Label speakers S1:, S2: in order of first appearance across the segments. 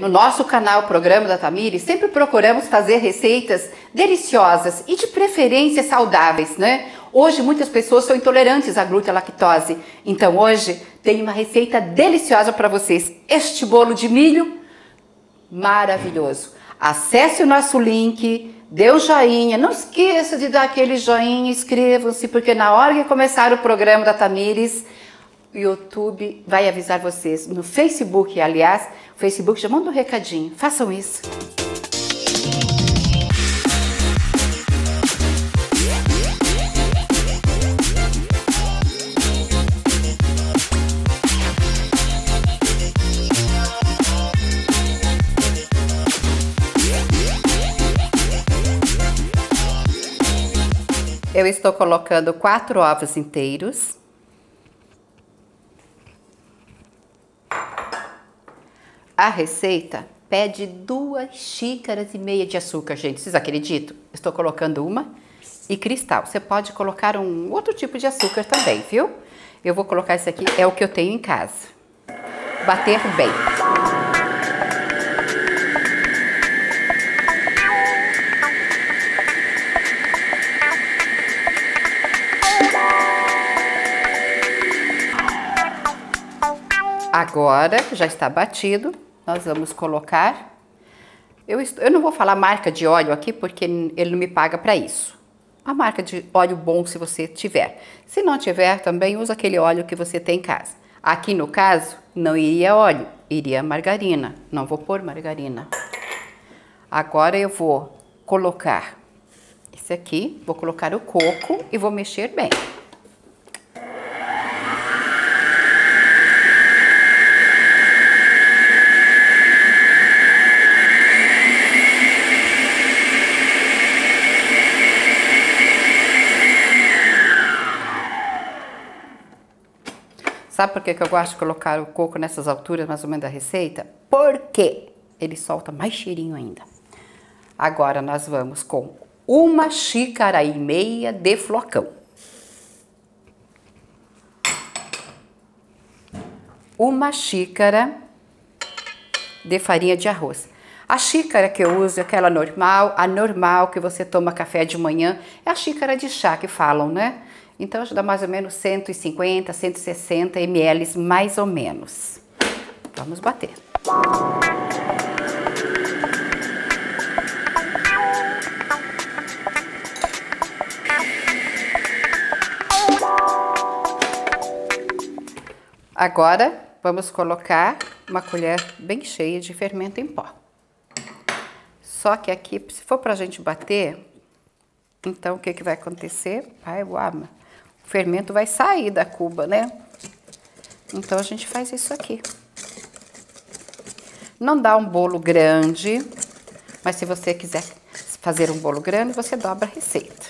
S1: No nosso canal Programa da Tamiri, sempre procuramos fazer receitas deliciosas e de preferência saudáveis, né? Hoje muitas pessoas são intolerantes à glúten e à lactose, então hoje tem uma receita deliciosa para vocês. Este bolo de milho maravilhoso. Acesse o nosso link, dê um joinha, não esqueça de dar aquele joinha, inscrevam-se, porque na hora que começar o programa da Tamires, o YouTube vai avisar vocês. No Facebook, aliás, o Facebook já manda um recadinho. Façam isso. Eu estou colocando quatro ovos inteiros. A receita pede duas xícaras e meia de açúcar, gente. Vocês acreditam? Estou colocando uma e cristal. Você pode colocar um outro tipo de açúcar também, viu? Eu vou colocar esse aqui, é o que eu tenho em casa. Bater bem. Agora já está batido, nós vamos colocar. Eu, eu não vou falar marca de óleo aqui porque ele não me paga para isso. A marca de óleo bom se você tiver. Se não tiver, também usa aquele óleo que você tem em casa. Aqui no caso, não iria óleo, iria margarina. Não vou pôr margarina. Agora eu vou colocar esse aqui, vou colocar o coco e vou mexer bem. Sabe por que, que eu gosto de colocar o coco nessas alturas, mais ou menos, da receita? Porque ele solta mais cheirinho ainda. Agora nós vamos com uma xícara e meia de flocão. Uma xícara de farinha de arroz. A xícara que eu uso é aquela normal, a normal que você toma café de manhã, é a xícara de chá que falam, né? Então, dá mais ou menos 150, 160 ml, mais ou menos. Vamos bater. Agora, vamos colocar uma colher bem cheia de fermento em pó. Só que aqui, se for para a gente bater, então o que, que vai acontecer? Vai, uama fermento vai sair da cuba, né? Então a gente faz isso aqui. Não dá um bolo grande, mas se você quiser fazer um bolo grande, você dobra a receita.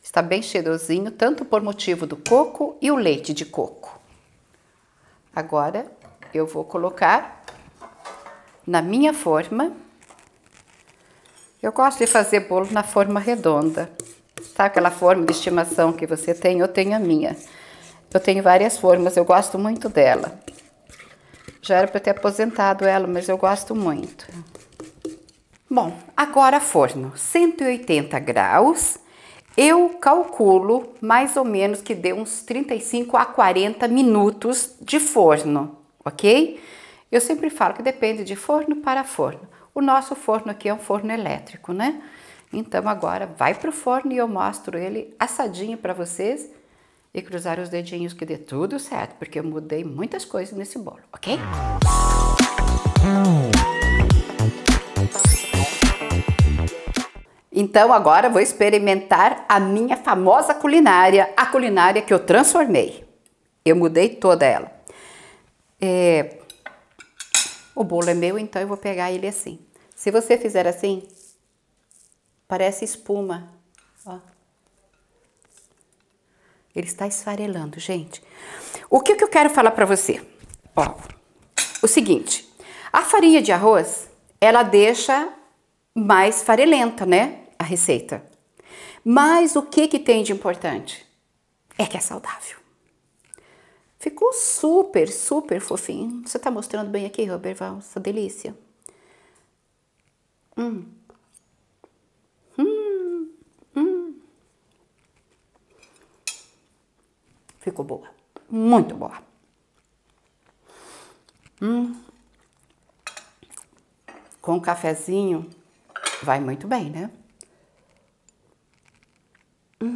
S1: Está bem cheirosinho, tanto por motivo do coco e o leite de coco. Agora eu vou colocar na minha forma eu gosto de fazer bolo na forma redonda. Sabe aquela forma de estimação que você tem? Eu tenho a minha. Eu tenho várias formas, eu gosto muito dela. Já era para ter aposentado ela, mas eu gosto muito. Bom, agora forno, 180 graus. Eu calculo mais ou menos que dê uns 35 a 40 minutos de forno, ok? Eu sempre falo que depende de forno para forno. O nosso forno aqui é um forno elétrico, né? Então agora vai pro forno e eu mostro ele assadinho para vocês e cruzar os dedinhos que dê tudo certo, porque eu mudei muitas coisas nesse bolo, ok? Então agora vou experimentar a minha famosa culinária, a culinária que eu transformei. Eu mudei toda ela. É, o bolo é meu, então eu vou pegar ele assim. Se você fizer assim, parece espuma. Ó. Ele está esfarelando, gente. O que, que eu quero falar para você? Ó, o seguinte, a farinha de arroz, ela deixa mais farelenta, né? A receita. Mas o que, que tem de importante? É que é saudável. Ficou super, super fofinho. Você tá mostrando bem aqui, Roberval, essa delícia. Hum. Hum. Hum. Ficou boa. Muito boa. Hum. Com um cafezinho, vai muito bem, né? Hum.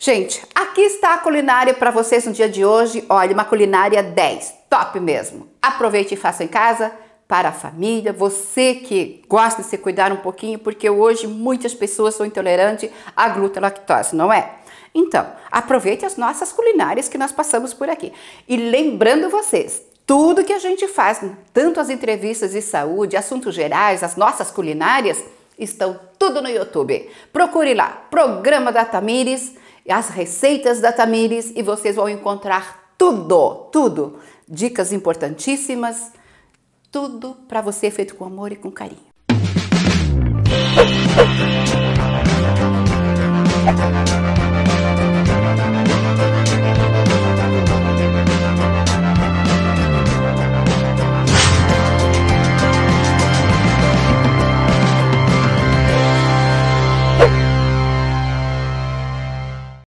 S1: Gente, aqui está a culinária para vocês no dia de hoje. Olha, uma culinária 10, top mesmo. Aproveite e faça em casa para a família, você que gosta de se cuidar um pouquinho, porque hoje muitas pessoas são intolerantes à glúten lactose, não é? Então, aproveite as nossas culinárias que nós passamos por aqui. E lembrando vocês, tudo que a gente faz, tanto as entrevistas de saúde, assuntos gerais, as nossas culinárias, estão tudo no YouTube. Procure lá, Programa da Tamires, as receitas da Tamires e vocês vão encontrar tudo, tudo. Dicas importantíssimas, tudo para você feito com amor e com carinho.